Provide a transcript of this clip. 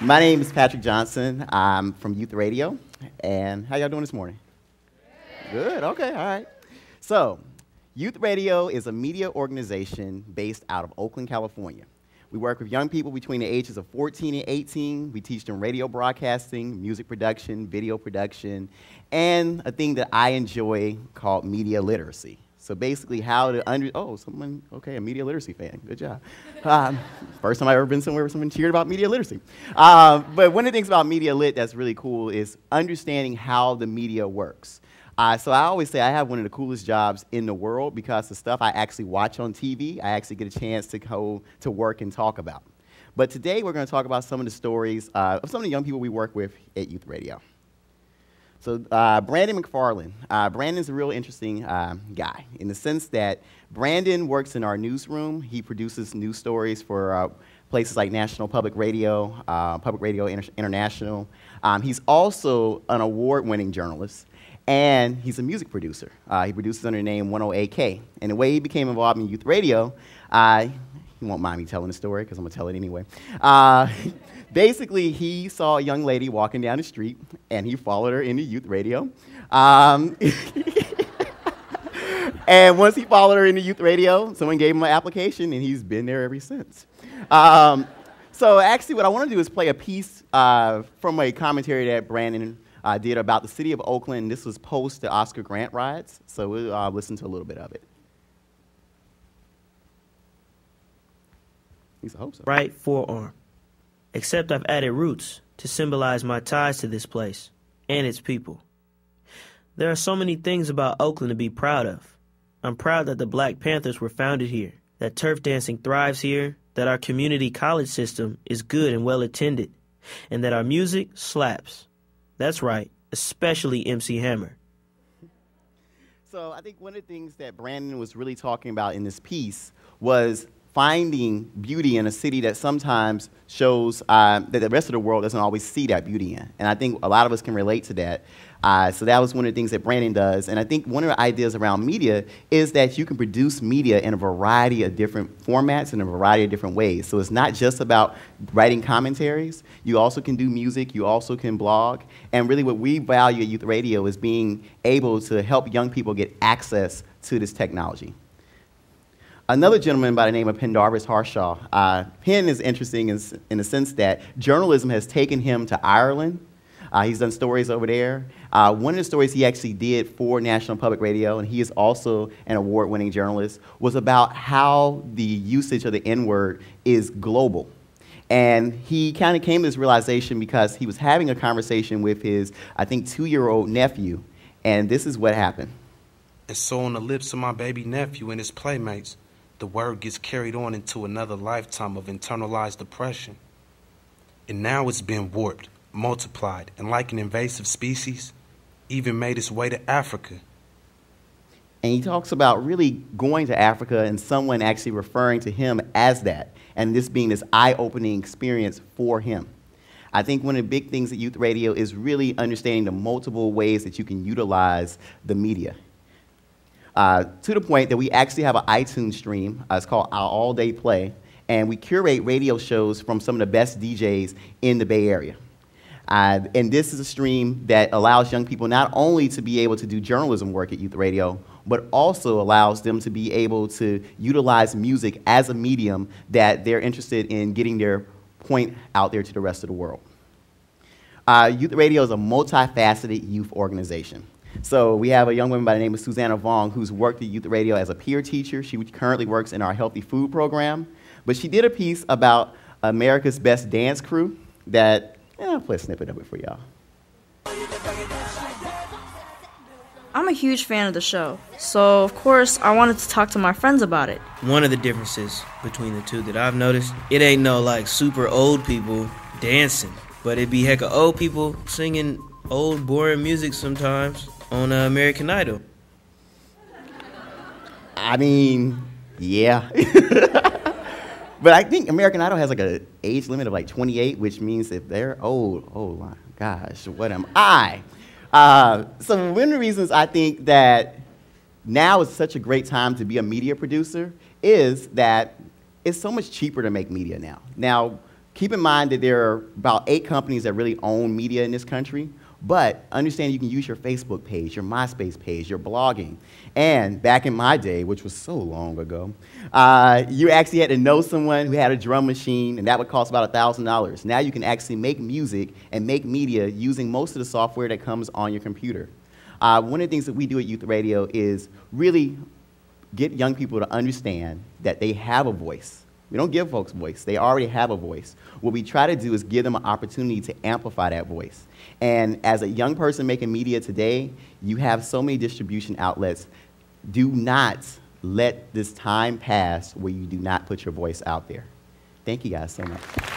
My name is Patrick Johnson. I'm from Youth Radio. And how y'all doing this morning? Good, okay, all right. So, Youth Radio is a media organization based out of Oakland, California. We work with young people between the ages of 14 and 18. We teach them radio broadcasting, music production, video production, and a thing that I enjoy called media literacy. So basically, how to under oh someone okay a media literacy fan good job. Um, first time I've ever been somewhere where someone cheered about media literacy. Um, but one of the things about media lit that's really cool is understanding how the media works. Uh, so I always say I have one of the coolest jobs in the world because the stuff I actually watch on TV, I actually get a chance to go to work and talk about. But today we're going to talk about some of the stories uh, of some of the young people we work with at Youth Radio. So uh, Brandon McFarland. Uh, Brandon's a real interesting uh, guy in the sense that Brandon works in our newsroom. He produces news stories for uh, places like National Public Radio, uh, Public Radio Inter International. Um, he's also an award-winning journalist, and he's a music producer. Uh, he produces under the name 108K. And the way he became involved in youth radio, he won't mind me telling the story because I'm going to tell it anyway basically, he saw a young lady walking down the street, and he followed her into youth radio. Um, and once he followed her into youth radio, someone gave him an application, and he's been there ever since. Um, so actually, what I want to do is play a piece uh, from a commentary that Brandon uh, did about the city of Oakland. This was post the Oscar Grant riots, so we'll uh, listen to a little bit of it. Least I hope so. Right forearm except I've added roots to symbolize my ties to this place and its people. There are so many things about Oakland to be proud of. I'm proud that the Black Panthers were founded here, that turf dancing thrives here, that our community college system is good and well attended, and that our music slaps. That's right, especially MC Hammer. So I think one of the things that Brandon was really talking about in this piece was finding beauty in a city that sometimes shows uh, that the rest of the world doesn't always see that beauty in. And I think a lot of us can relate to that. Uh, so that was one of the things that Brandon does. And I think one of the ideas around media is that you can produce media in a variety of different formats in a variety of different ways. So it's not just about writing commentaries. You also can do music. You also can blog. And really what we value at Youth Radio is being able to help young people get access to this technology. Another gentleman by the name of Pendarvis Harshaw. Uh, Penn is interesting in, in, the sense that journalism has taken him to Ireland. Uh, he's done stories over there. Uh, one of the stories he actually did for National Public Radio, and he is also an award winning journalist, was about how the usage of the N word is global. And he kind of came to this realization because he was having a conversation with his, I think, two year old nephew, and this is what happened. And so on the lips of my baby nephew and his playmates the word gets carried on into another lifetime of internalized depression. And now it's been warped, multiplied, and like an invasive species, even made its way to Africa. And he talks about really going to Africa and someone actually referring to him as that, and this being this eye opening experience for him. I think one of the big things at Youth Radio is really understanding the multiple ways that you can utilize the media. Uh, to the point that we actually have an iTunes stream. Uh, it's called Our All Day Play. And we curate radio shows from some of the best DJs in the Bay Area. Uh, and this is a stream that allows young people not only to be able to do journalism work at Youth Radio, but also allows them to be able to utilize music as a medium that they're interested in getting their point out there to the rest of the world. Uh, youth Radio is a multifaceted youth organization. So we have a young woman by the name of Susanna Vong who's worked at Youth Radio as a peer teacher. She currently works in our healthy food program. But she did a piece about America's Best Dance Crew that, yeah, I'll play a snippet of it for y'all. I'm a huge fan of the show, so of course I wanted to talk to my friends about it. One of the differences between the two that I've noticed, it ain't no like super old people dancing, but it be heck of old people singing old boring music sometimes on uh, American Idol? I mean, yeah. but I think American Idol has like an age limit of like 28, which means if they're old, oh my gosh, what am I? Uh, so one of the reasons I think that now is such a great time to be a media producer is that it's so much cheaper to make media now. Now, keep in mind that there are about eight companies that really own media in this country, but understand you can use your Facebook page, your MySpace page, your blogging. And back in my day, which was so long ago, uh, you actually had to know someone who had a drum machine, and that would cost about $1,000. Now you can actually make music and make media using most of the software that comes on your computer. Uh, one of the things that we do at Youth Radio is really get young people to understand that they have a voice. We don't give folks voice. They already have a voice. What we try to do is give them an opportunity to amplify that voice. And as a young person making media today, you have so many distribution outlets. Do not let this time pass where you do not put your voice out there. Thank you guys so much.